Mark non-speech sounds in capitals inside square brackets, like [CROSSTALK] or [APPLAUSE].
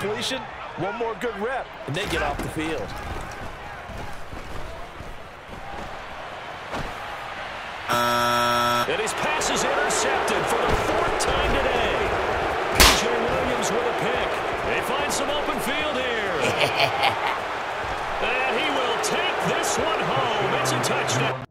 completion, one more good rep, and they get off the field. And his pass is intercepted for the fourth time today. P.J. Williams with a pick. They find some open field here. [LAUGHS] and he will take this one home. It's a touchdown.